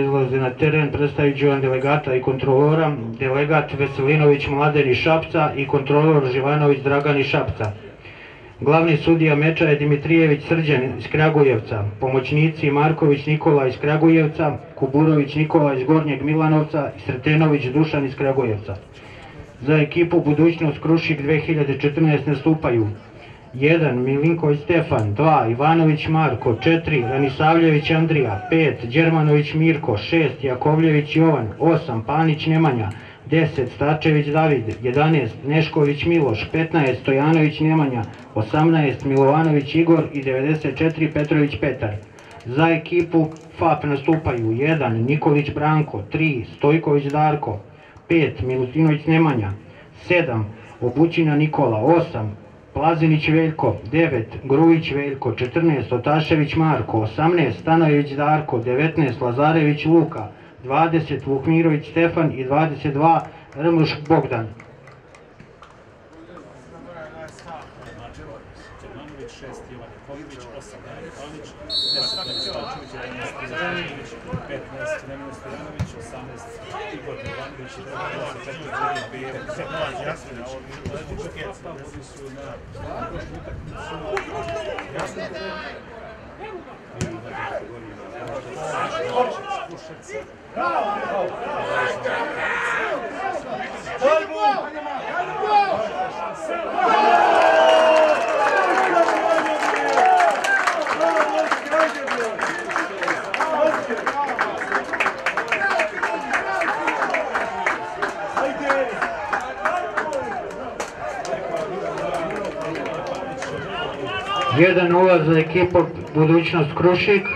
Izlaze na teren, predstavit vam delegata i kontrolora, delegat Veselinović Mladen iz Šapca i kontrolor Živanović Dragan iz Šapca. Glavni sudija meča je Dimitrijević Srđan iz Kragujevca, pomoćnici Marković Nikola iz Kragujevca, Kuburović Nikola iz Gornjeg Milanovca i Sretenović Dušan iz Kragujevca. Za ekipu Budućnost Krušik 2014 nastupaju 1. Milinković Stefan, 2. Ivanović Marko, 4. Ranisavljević Andrija, 5. Đermanović Mirko, 6. Jakovljević Jovan, 8. Panić Nemanja, 10. Starčević David, 11. Nešković Miloš, 15. Stojanović Nemanja, 18. Milovanović Igor i 94. Petrović Petar. Za ekipu FAP nastupaju 1. Nikolić Branko, 3. Stojković Darko, 5. Milutinović Nemanja, 7. Obućina Nikola, 8. Plazinić Veljko, 9. Grujić Veljko, 14. Otašević Marko, 18. Stanojević Darko, 19. Lazarević Luka, 20. Vukmirović Stefan i 22. Rmluš Bogdan. Čermanović, 6 Jovan Jakovljević, 8 Dejan Pavlić, 10 Tomislav Čuvić, 11 Izražanović, 15 Nemanja Stojanović, 18 Igor Jovanović, 24 Zoran Bere, 17 Jasmin Oni su na jasno Jedan ulaz za ekipu Budućnost Krušik.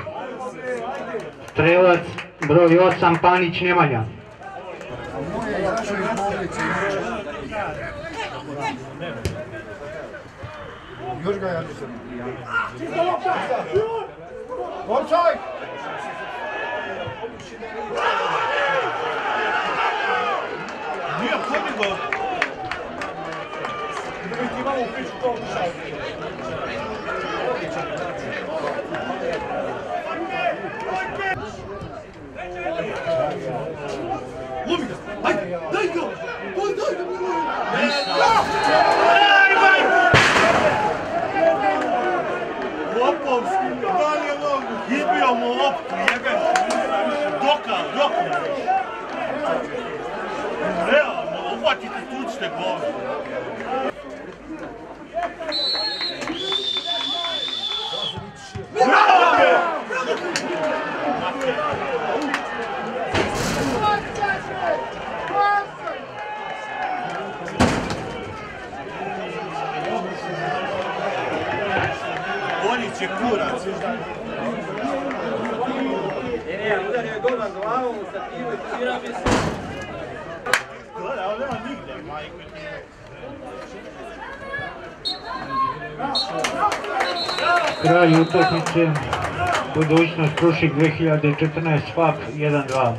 Strelac broj 8 Panić Nemanja. Još ga ja nisam. Offside! Nije podigao. Doka, doka! Evo, ovo ti tu ste govori. Je kurac. Ne, udario je golman glavom u stativu i nigde, majko ti. Kraj utakmice Budućnost Krušik 2014 FAP 1-2.